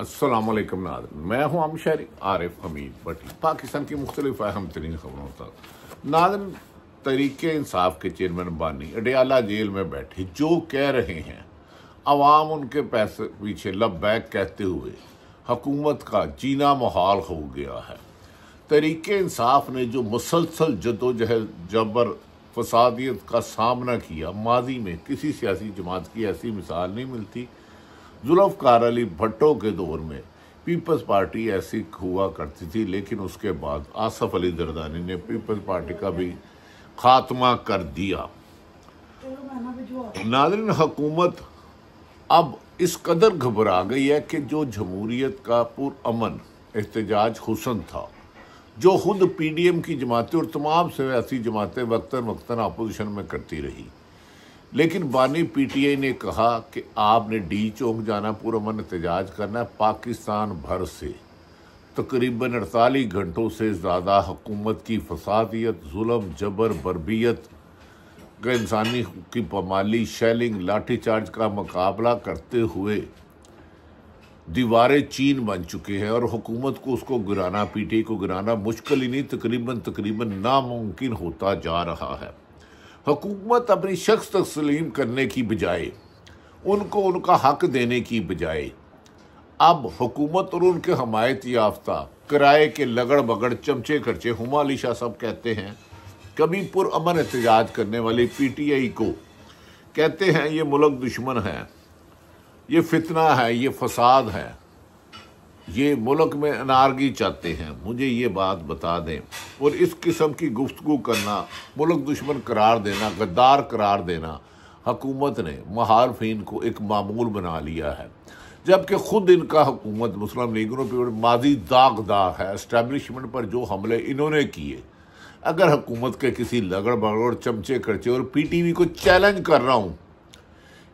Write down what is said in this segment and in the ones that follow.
अस्सलाम वालेकुम नाज़रीन मैं हूँ हम शहरी आरिफ हमीद भट्टी पाकिस्तान की मुख्तलिफ़ अहम तरीन खबरों तक। नाजन तरीके इंसाफ के चेयरमैन बानी, अडियाला जेल में बैठे, जो कह रहे हैं, अवाम उनके पैसे पीछे लबैक कहते हुए, हकूमत का जीना मुहाल हो गया है। तरीके इंसाफ ने जो मुसलसल जदोजहद जबर, फसादियत का सामना किया, माजी में किसी सियासी जमात की ऐसी मिसाल नहीं मिलती जुल्फ़कार अली भट्टो के दौर में पीपल्स पार्टी ऐसी हुआ करती थी, लेकिन उसके बाद आसफ अली दरदानी ने पीपल्स पार्टी का भी खात्मा कर दिया। नादरीन हुकूमत अब इस कदर घबरा गई है कि जो जमहूरियत का पुरअमन एहतजाज हुसन था, जो खुद पीडीएम की जमातें और तमाम सियासी जमातें वक्ता वक्ता अपोजिशन में करती रही। लेकिन बानी पीटीआई ने कहा कि आपने डी चौक जाना, पूरा मन एहतजाज करना पाकिस्तान भर से। तकरीबन अड़तालीस घंटों से ज़्यादा हुकूमत की फसादियत, जुल्म, जबर, बरबियत इंसानी की पमाली शैलिंग, लाठीचार्ज का मुकाबला करते हुए दीवारें चीन बन चुके हैं और हुकूमत को उसको गिराना, पीटीआई को गिराना मुश्किल ही नहीं, तकरीबन तकरीबन नामुमकिन होता जा रहा है। हुकूमत अपनी शख्स तस्लीम करने की बजाय, उनको उनका हक देने की बजाय, अब हुकूमत और उनके हमायत याफ्ता, किराए के लगड़ बगड़ चमचे खर्चे हुमा अली शाह साहब कहते हैं, कभी पुरअमन एहतजाज करने वाली पीटीआई को कहते हैं, ये मुल्क दुश्मन है, ये फितना है, ये फसाद है ये मुल्क में अनारगी चाहते हैं। मुझे ये बात बता दें और इस किस्म की गुफ्तु करना, मुल्क दुश्मन करार देना, गद्दार करार देना, हकूमत ने महारफीन को एक मामूल बना लिया है। जबकि खुद इनका हुकूमत मुस्लिम लीगों पर माजी दाग दाग है इस्टेबलिशमेंट पर जो हमले इन्होंने किए। अगर हुकूमत के किसी लगड़ बगड़ चमचे खर्चे और पी टी वी को चैलेंज कर रहा हूँ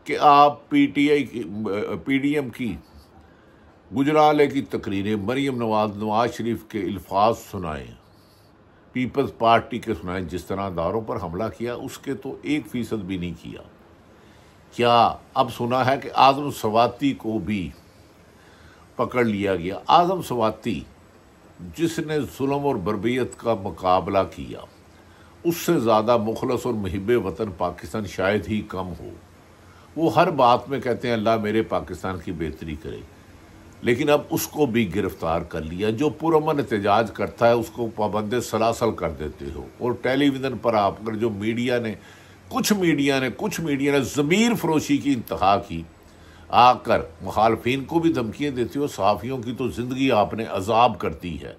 कि आप पी टी आई की पी डी एम की गुजराले की तकरीरें मरीम नवाज़ नवाज़ शरीफ के अल्फाज सुनाए। पीपल्स पार्टी के सुनाए। जिस तरह दारों पर हमला किया, उसके तो एक फ़ीसद भी नहीं किया। क्या अब सुना है कि आज़म सवाती को भी पकड़ लिया गया? आज़म सवाती, जिसने जुल्म और बरबियत का मुकाबला किया, उससे ज़्यादा मुखलस और महब वतन पाकिस्तान शायद ही कम हो। वो हर बात में कहते हैं, अल्लाह मेरे पाकिस्तान की बेहतरी करे। लेकिन अब उसको भी गिरफ़्तार कर लिया। जो पुरमन एहतजाज करता है, उसको पाबंद सलासल कर देते हो। और टेलीविज़न पर आकर जो मीडिया ने, कुछ मीडिया ने, कुछ मीडिया ने ज़मीर फरोशी की इंतहा की, आकर मुखालफन को भी धमकियाँ देते हो, सहाफ़ियों की तो ज़िंदगी आपने अजाब करती है।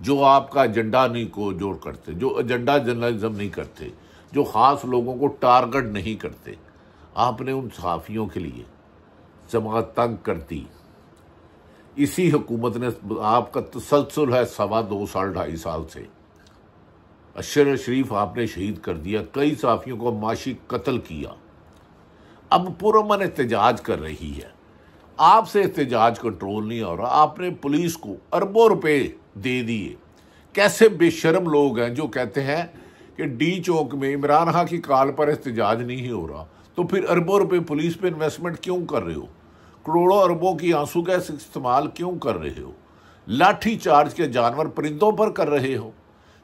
जो आपका एजेंडा नहीं को जोड़ करते, जो एजेंडा जर्नलिज्म नहीं करते, जो ख़ास लोगों को टारगेट नहीं करते, आपने उन सहाफ़ियों के लिए जमात तंग कर दी। इसी हुकूमत ने आपका तसलसल है सवा दो साल, ढाई साल से। अशर शरीफ आपने शहीद कर दिया, कई साफियों को माशी कत्ल किया। अब पुरमन एहतजाज कर रही है। आपसे एहतजाज कंट्रोल नहीं हो रहा। आपने पुलिस को अरबों रुपए दे दिए। कैसे बेशरम लोग हैं जो कहते हैं कि डी चौक में इमरान खां की काल पर एहतजाज नहीं हो रहा। तो फिर अरबों रुपए पुलिस पे इन्वेस्टमेंट क्यों कर रहे हो? करोड़ों अरबों की आँसू गैस इस्तेमाल क्यों कर रहे हो? लाठी चार्ज के जानवर परिंदों पर कर रहे हो?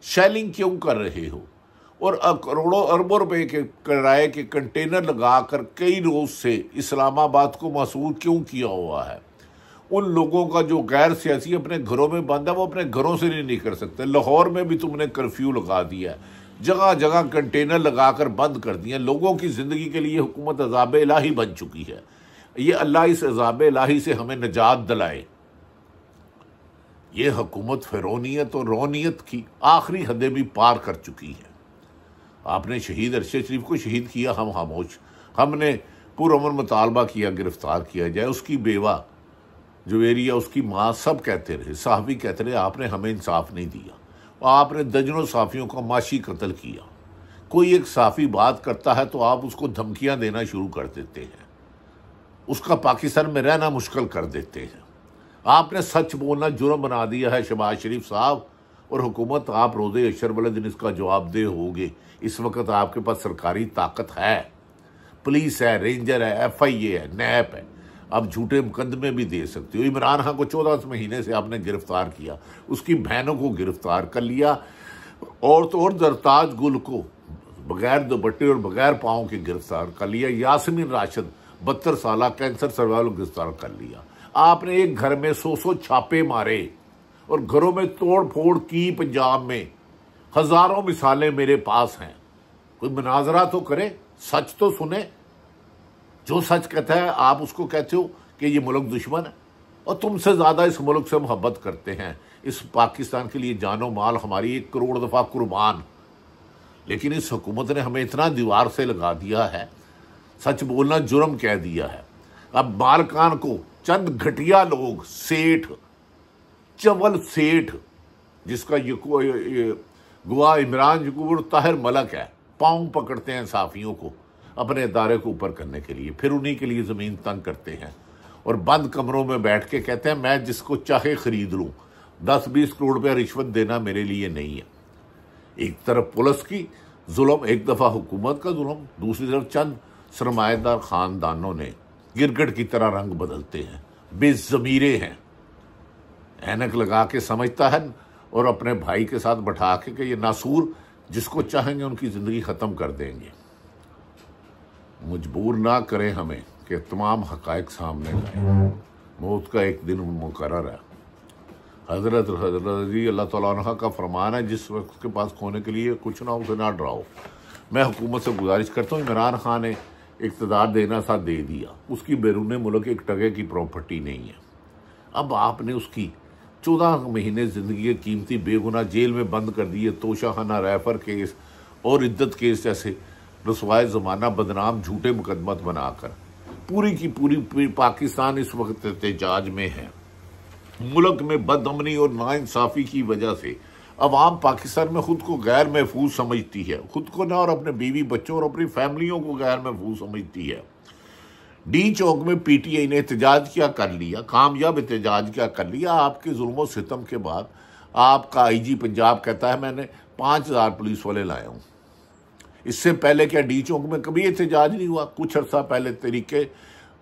शेलिंग क्यों कर रहे हो? और करोड़ों अरबों रुपए के किराए के कंटेनर लगाकर कई रोज से इस्लामाबाद को महसूस क्यों किया हुआ है? उन लोगों का जो गैर सियासी अपने घरों में बंद है, वो अपने घरों से नहीं निकल सकते। लाहौर में भी तुमने कर्फ्यू लगा दिया है। जगह जगह कंटेनर लगाकर बंद कर दिए लोगों की ज़िंदगी के लिए हुकूमत अजाब इलाही बन चुकी है। ये अल्लाह इस अजाब लाही से हमें निजात दिलाए। ये हुकूमत फिरौनीत और रोनीत की आखिरी हदें भी पार कर चुकी है। आपने शहीद अरशद शरीफ को शहीद किया, हम खामोश। हमने पुरमन मुतालबा किया, गिरफ़्तार किया जाए। उसकी बेवा, जवेरिया, उसकी माँ, सब कहते रहे। साहबी कहते रहे, आपने हमें इंसाफ नहीं दिया। और आपने दर्जनों साफियों का माशी कत्ल किया। कोई एक साफ़ी बात करता है तो आप उसको धमकियाँ देना शुरू कर देते हैं। उसका पाकिस्तान में रहना मुश्किल कर देते हैं। आपने सच बोलना जुर्म बना दिया है शबाज शरीफ साहब, और हुकूमत, आप रोज़े अशर वाले दिन इसका जवाबदेह होगे। इस वक्त आपके पास सरकारी ताकत है। पुलिस है, रेंजर है एफ़ आई ए है नैप है। आप झूठे मुकदमे भी दे सकते हो। इमरान खान को चौदह महीने से आपने गिरफ़्तार किया। उसकी बहनों को गिरफ़्तार कर लिया। और तो और दरताज गुल को बगैर दुपट्टे और बगैर पाँव के गिरफ़्तार कर लिया। यासमिन राशिद बहत्तर साल कैंसर सर्वाइवल गिरफ़्तार कर लिया। आपने एक घर में सौ सौ छापे मारे और घरों में तोड़ फोड़ की पंजाब में। हज़ारों मिसालें मेरे पास हैं। कोई मुनाजरा तो करे, सच तो सुने। जो सच कहता है, आप उसको कहते हो कि ये मुल्क दुश्मन है। और तुमसे ज़्यादा इस मुल्क से मोहब्बत करते हैं। इस पाकिस्तान के लिए जानो माल हमारी एक करोड़ दफ़ा कुर्बान। लेकिन इस हुकूमत ने हमें इतना दीवार से लगा दिया है सच बोलना जुर्म कह दिया है। अब बालकान को चंद घटिया लोग सेठ चवल सेठ जिसका ये, गुआ इमरान जकूर ताहिर मलक है पाँव पकड़ते हैं साफियों को अपने अदारे को ऊपर करने के लिए। फिर उन्हीं के लिए ज़मीन तंग करते हैं और बंद कमरों में बैठ के कहते हैं मैं जिसको चाहे खरीद लूँ। दस बीस करोड़ रुपया रिश्वत देना मेरे लिए नहीं है। एक तरफ़ पुलिस की जुल्म एक दफ़ा हुकूमत का जुल्म दूसरी तरफ़ चंद सरमाएदार ख़ानदानों ने गिरगट की तरह रंग बदलते हैं, बेजमीरे हैं। ऐनक लगा के समझता है और अपने भाई के साथ बैठा के कि ये नासूर जिसको चाहेंगे उनकी ज़िंदगी ख़त्म कर देंगे। मजबूर ना करें हमें कि तमाम हकायक सामने लाए। मौत का एक दिन मुकर है। हज़रत हज़रत अल्लाह तला का फरमान है, जिस वक्त के पास खोने के लिए कुछ ना उसे ना डराओ। मैं हुकूमत से गुजारिश करता हूँ, इमरान खान ने इकतदार देना सा दे दिया। उसकी बैरून मुल्क एक टगे की प्रॉपर्टी नहीं है। अब आपने उसकी चौदह महीने ज़िंदगी कीमती बेगुना जेल में बंद कर दिए तोशाखाना रैफर केस और इद्दत केस जैसे रसवाए ज़माना बदनाम झूठे मुकदमत बनाकर। पूरी की पूरी पाकिस्तान इस वक्त एहतजाज में है। मुल्क में बदअमनी और नाइंसाफ़ी की वजह से अवाम पाकिस्तान में खुद को गैर महफूज समझती है। खुद को ना और अपने बीवी बच्चों और अपनी फैमिलियों को गैर महफूज समझती है। डी चौक में पीटीआई ने एहतजाज क्या कर लिया? कामयाब एहतजाज क्या कर लिया? आपके जुल्म सितम के बाद आपका आईजी पंजाब कहता है, मैंने पाँच हज़ार पुलिस वाले लाए हूँ। इससे पहले क्या डी चौक में कभी एहतजाज नहीं हुआ? कुछ अर्सा पहले तरीके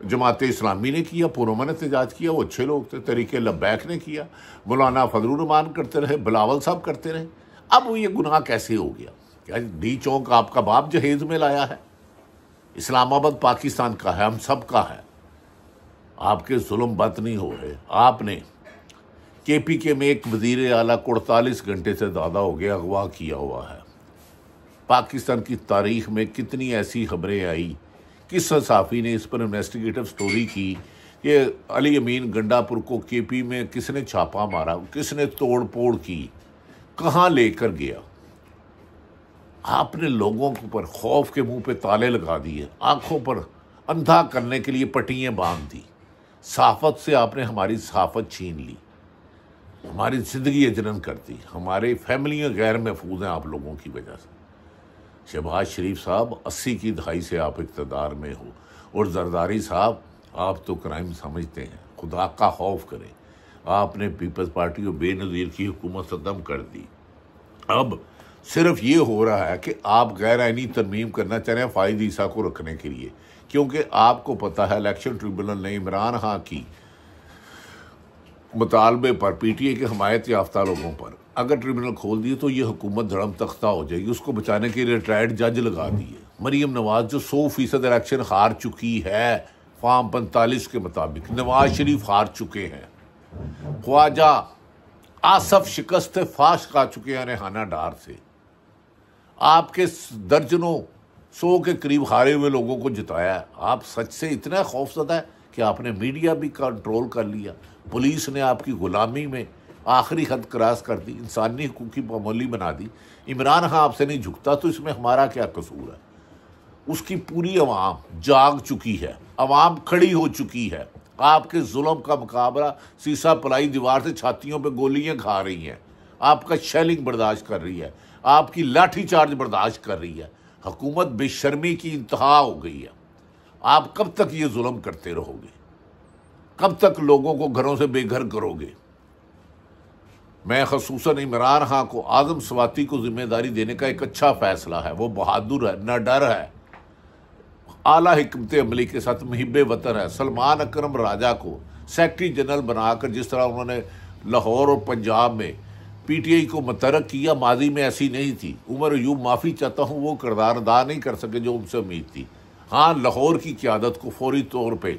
जमात इस्लामी ने किया पुरमन एहतजाज किया, वो अच्छे लोग थे, तरीके लब्बैक ने किया। मौलाना फजलरहमान करते रहे, बिलावल साहब करते रहे। अब ये गुनाह कैसे हो गया? क्या डी चौक आपका बाप जहेज में लाया है? इस्लामाबाद पाकिस्तान का है, हम सब का है। आपके जुल्म बत नहीं हो रहे। आपने के पी के में एक वज़ीर आला को अड़तालीस घंटे से ज़्यादा हो गया, अगवा किया हुआ है। पाकिस्तान की तारीख में कितनी ऐसी खबरें आई? किस सहाफ़ी ने इस पर इन्वेस्टिगेटिव स्टोरी की? ये अली अमीन गंडापुर को के पी में किसने छापा मारा? किसने तोड़ फोड़ की? कहाँ लेकर गया? आपने लोगों के ऊपर खौफ के मुँह पे ताले लगा दिए, आँखों पर अंधा करने के लिए पटियाँ बाँध दी। साफत से आपने हमारी साफत छीन ली। हमारी ज़िंदगी अजरन कर दी। हमारे फैमिलियाँ गैर महफूज हैं आप लोगों की वजह से। शहबाज शरीफ साहब, अस्सी की दहाई से आप इकतदार में हो और जरदारी साहब, आप तो क्राइम समझते हैं। खुदा का खौफ करें। आपने पीपल्स पार्टी को बेनज़ीर की हुकूमत ख़त्म कर दी। अब सिर्फ़ ये हो रहा है कि आप गैर आइनी तरमीम करना चाह रहे हैं फ़ायद ईसा को रखने के लिए, क्योंकि आपको पता है इलेक्शन ट्रिब्यूनल ने इमरान खां की मुतालबे पर पी टी ए के हमायत याफ्ता लोगों पर। अगर ट्रिब्यूनल खोल दिए तो ये हुकूमत धड़म तख्ता हो जाएगी। उसको बचाने के लिए रिटायर्ड जज लगा दिए। मरीम नवाज़ जो सौ फ़ीसद इलेक्शन हार चुकी है, फार्म पैंतालीस के मुताबिक नवाज़ शरीफ हार चुके हैं। ख्वाजा आसफ शिकस्त फाश खा चुके हैं रेहाना डार से। आपके दर्जनों, सौ के करीब हारे हुए लोगों को जिताया आप सच से इतना खौफजदा है। कि आपने मीडिया भी कंट्रोल कर लिया। पुलिस ने आपकी गुलामी में आखिरी हद क्रास कर दी, इंसानी हकूक की पामोली बना दी। इमरान खां आपसे नहीं झुकता तो इसमें हमारा क्या कसूर है? उसकी पूरी आवाम जाग चुकी है, आवाम खड़ी हो चुकी है। आपके जुल्म का मुकाबला सीसा पलाई दीवार से छातियों पे गोलियाँ खा रही हैं। आपका शेलिंग बर्दाश्त कर रही है, आपकी लाठी चार्ज बर्दाश्त कर रही है। हुकूमत बेशर्मी की इंतहा हो गई है। आप कब तक ये जुल्म करते रहोगे? कब तक लोगों को घरों से बेघर करोगे? मैं खसूस इमरान खां को आज़म स्वाति को ज़िम्मेदारी देने का एक अच्छा फैसला है। वो बहादुर है, न डर है। आला हमत अमली के साथ मुहिब वतन है। सलमान अक्रम राजा को सेक्रेटरी जनरल बनाकर जिस तरह उन्होंने लाहौर और पंजाब में पीटीआई को मतरक किया, माजी में ऐसी नहीं थी। उमर यूब माफ़ी चाहता हूँ, वो किरदार अदा नहीं कर सके जो उनसे उम्मीद थी। हाँ लाहौर की क्यादत को फौरी तौर पर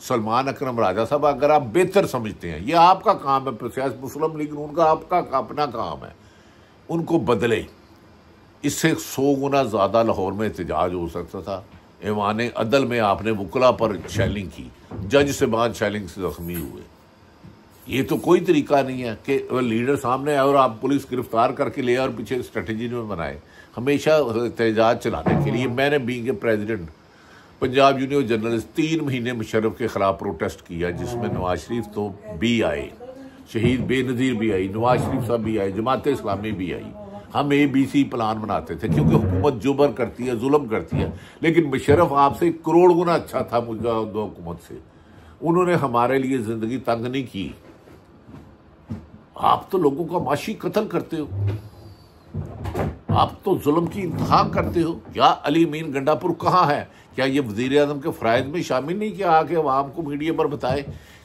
सलमान अकरम राजा साहब, अगर आप बेहतर समझते हैं, ये आपका काम है प्रत्याश मुस्लिम लीग उनका आपका अपना काम है। उनको बदले, इससे सौ गुना ज़्यादा लाहौर में एहतजाज हो सकता था। ईमान अदल में आपने वकला पर शैलिंग की, जज से बाद शैलिंग से जख्मी हुए। ये तो कोई तरीका नहीं है कि लीडर सामने आए और आप पुलिस गिरफ़्तार करके ले और पीछे स्ट्रेटजी में बनाए। हमेशा एहतजाज चलाने के लिए मैंने being president Punjab union journalist तीन महीने मुशरफ के खिलाफ प्रोटेस्ट किया, जिसमें नवाज़ शरीफ तो भी आए, शहीद बेनज़ीर भी आई नवाज़ शरीफ साहब भी आए, जमात इस्लामी भी आई। हम ए बी सी प्लान बनाते थे, क्योंकि हुकूमत जुबर करती है, जुल्म करती है। लेकिन मुशरफ आपसे करोड़ गुना अच्छा था हुकूमत से। उन्होंने हमारे लिए ज़िंदगी तंग नहीं की। आप तो लोगों का माशी कत्ल करते हो। आप तो जुल्म की इंतहा करते हो। या अली मीन गंडापुर कहाँ है? क्या ये वज़ीर अजम के फ़राइज में शामिल नहीं किया आके आवाम को मीडिया पर बताए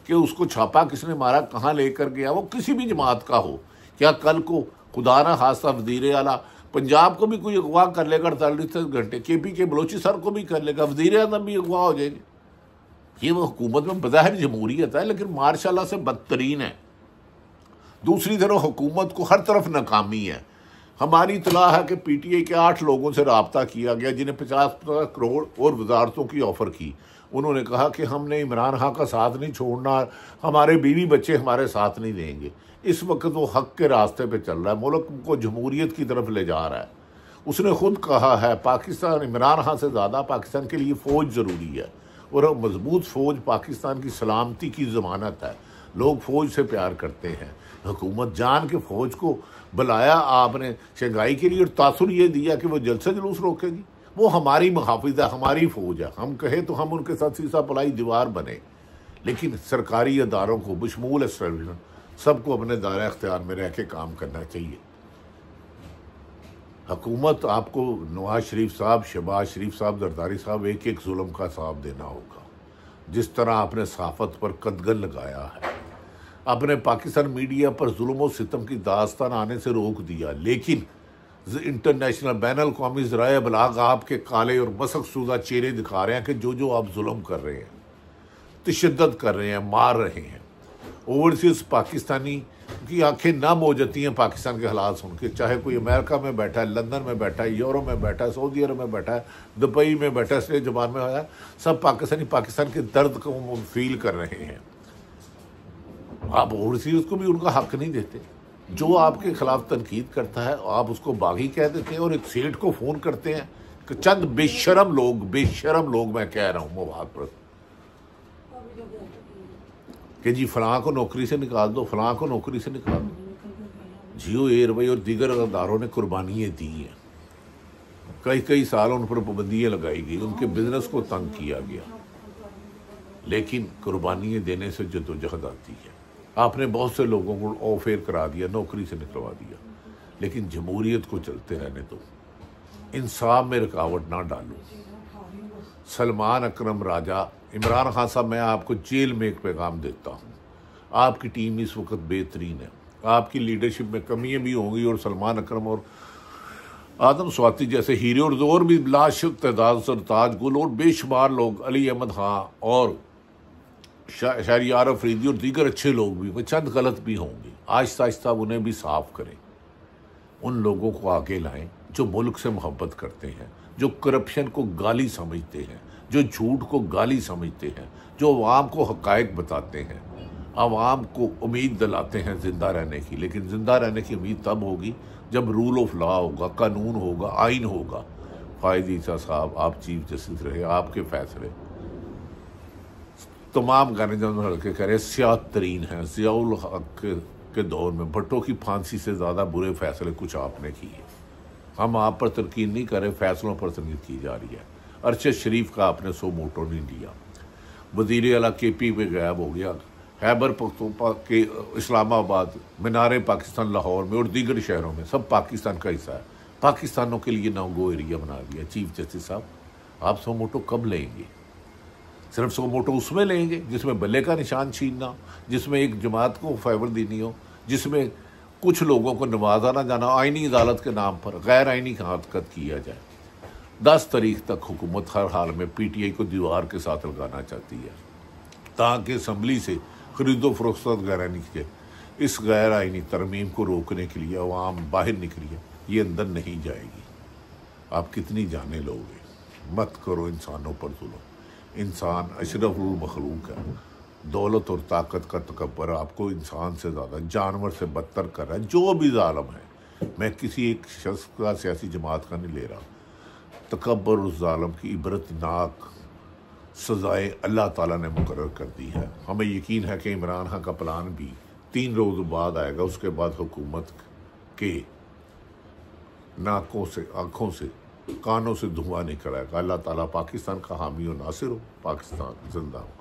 कि उसको छापा किसने मारा, कहाँ लेकर गया? वो किसी भी जमात का हो। क्या कल को खुदा ना खासा वज़ीर अला पंजाब को भी कोई अगवा कर लेगा अड़तालीस घंटे? के पी के बलोची सर को भी कर लेगा। वज़ीर अजम भी अगवा हो जाएँगे। ये वो हुकूमत में बज़ाहिर जमहूरियत है, लेकिन मार्शाला से बदतरीन है। दूसरी तरफ़ हुकूमत को हर तरफ़ नाकामी है। हमारी इतला है कि पीटीए के आठ लोगों से रबता किया गया, जिन्हें पचास पचास करोड़ और वजारतों की ऑफ़र की। उन्होंने कहा कि हमने इमरान खां का साथ नहीं छोड़ना, हमारे बीवी बच्चे हमारे साथ नहीं देंगे। इस वक्त वो हक के रास्ते पे चल रहा है, मुल्क को जमहूरीत की तरफ़ ले जा रहा है। उसने खुद कहा है, पाकिस्तान इमरान खां से ज़्यादा पाकिस्तान के लिए फ़ौज ज़रूरी है और मज़बूत फ़ौज पाकिस्तान की सलामती की ज़मानत है। लोग फ़ौज से प्यार करते हैं। हुकूमत जान के फ़ौज को बुलाया आपने शंघाई के लिए और तासुर ये दिया कि वो जलसा जुलूस रोकेगी। वो हमारी मुहाफिज है, हमारी फ़ौज है। हम कहें तो हम उनके साथ सीसा पलाई दीवार बने। लेकिन सरकारी अदारों को बशमूल सबको अपने दायरा अख्तियार में रह के काम करना चाहिए। हकूमत आपको नवाज़ शरीफ साहब, शहबाज शरीफ साहब जरदारी साहब एक एक जुल्म का साफ़ देना होगा। जिस तरह आपने सहाफ़त पर कदगन लगाया है आपने पाकिस्तान मीडिया पर जुल्म सितम की दास्तान आने से रोक दिया, लेकिन इंटरनेशनल बैन अवी ज़राए बलाग आपके काले और मसक शुदा चेहरे दिखा रहे हैं कि जो जो आप जुल्म कर रहे हैं तशद कर रहे हैं, मार रहे हैं। ओवरसीज़ पाकिस्तानी की आँखें नम हो जाती हैं, पाकिस्तान के हालात सुन के। चाहे कोई अमेरिका में बैठा है लंदन में बैठा है यूरोप में बैठा है सऊदी अरब में बैठा है दुबई में बैठा है जबान में आया सब पाकिस्तानी, पाकिस्तान के दर्द को फील कर रहे हैं। आप ओवरसीज को भी उनका हक नहीं देते। जो आपके खिलाफ तनकीद करता है, आप उसको बागी कह देते हैं और एक सेठ को फ़ोन करते हैं कि, चंद, बेशरम लोग बेशरम लोग, मैं कह रहा हूँ मुबाद पर। कि जी, फलां को नौकरी से निकाल दो, फलां को नौकरी से निकाल दो। जियो एयरवे और दीगर अदारों ने कुर्बानियाँ दी हैं। कई कई साल उन पर पाबंदियाँ लगाई गई, उनके बिज़नेस को तंग किया गया। लेकिन कुर्बानियाँ देने से जदोजहद आती है। आपने बहुत से लोगों को ऑफेयर करा दिया, नौकरी से निकलवा दिया। लेकिन जमहूरीत को चलते रहने दो। इंसाफ में रुकावट ना डालो। सलमान अकरम राजा, इमरान खान साहब, मैं आपको जेल में एक पैगाम देता हूँ। आपकी टीम इस वक्त बेहतरीन है। आपकी लीडरशिप में कमियाँ भी होंगी और सलमान अकरम और आदम स्वाति जैसे हीरे और और भी लाश तदाद सरताज, गुल और बेशुमार लोग अली अहमद खां और शहरियार अफरीदी और दीगर अच्छे लोग भी चंद गलत भी होंगे। आहिस्ता आहिस्ता उन्हें भी साफ़ करें। उन लोगों को आगे लाएँ जो मुल्क से मोहब्बत करते हैं, जो करप्शन को गाली समझते हैं, जो झूठ को गाली समझते हैं, जो आवाम को हकायक बताते हैं। आवाम को उम्मीद दिलाते हैं ज़िंदा रहने की, लेकिन ज़िंदा रहने की उम्मीद तब होगी जब रूल ऑफ़ लॉ होगा, कानून होगा आइन होगा। फ़ायद साहब, आप चीफ जस्टिस रहे, आपके फैसले। तमाम गाने जो हल्के करे सियात तरीन हैं, जियाउल हक के दौर में, भट्टो की फांसी से ज़्यादा बुरे फैसले कुछ आपने किए। हम आप पर तरकीन नहीं करें फैसलों पर तनकीद की जा रही है। अरशद शरीफ का आपने सो मोटो नहीं लिया। वज़ीर अला के पी पे गायब हो गया। खैबर पख्तूनख्वा के इस्लामाबाद, मीनार पाकिस्तान, लाहौर में और दीगर शहरों में, सब पाकिस्तान का हिस्सा है। पाकिस्तानों के लिए नौ गो एरिया बना दिया, चीफ जस्टिस साहब। आप सो मोटो कब लेंगे? सिर्फ़ सो मोटो उसमें लेंगे, जिसमें बल्ले का निशान छीनना, जिसमें एक जमात को फेवर देनी हो, जिसमें कुछ लोगों को नवाजा ना जाना आइनी अदालत के नाम पर गैर आइनी हरकत किया जाए। दस तारीख तक हुकूमत हर हाल में पी टी आई को दीवार के साथ लगाना चाहती है, ताकि असम्बली से खरीदो फरोख्त गैर आइनी के, इस गैर आइनी तरमीम को रोकने के लिए अवाम बाहर निकली है ये अंदर नहीं जाएगी। आप कितनी जाने लोगे? मत करो इंसानों पर जुलो इंसान अशरफुल मखलूक है। दौलत और ताकत का तकबर आपको इंसान से ज़्यादा, जानवर से बदतर कर रहा है, जो भी ालम है। मैं किसी एक शख्स का, सियासी जमात का नहीं ले रहा। तकबर उस ालम की इबरतनाक सज़ाएँ अल्लाह ताला ने मुकर कर दी है। हमें यकीन है कि इमरान खां का प्लान भी तीन रोज़ बाद आएगा, उसके बाद हुकूमत के नाकों से, आँखों से कानों से धुआँ निकल आएगा अल्लाह ताला पाकिस्तान का हामी और नासिर हो। पाकिस्तान ज़िंदा हो।